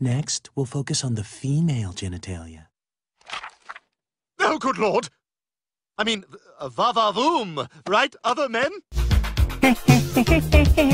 Next, we'll focus on the female genitalia. Oh, good lord! I mean, vavavoom, va va voom, right, other men?